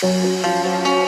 soon.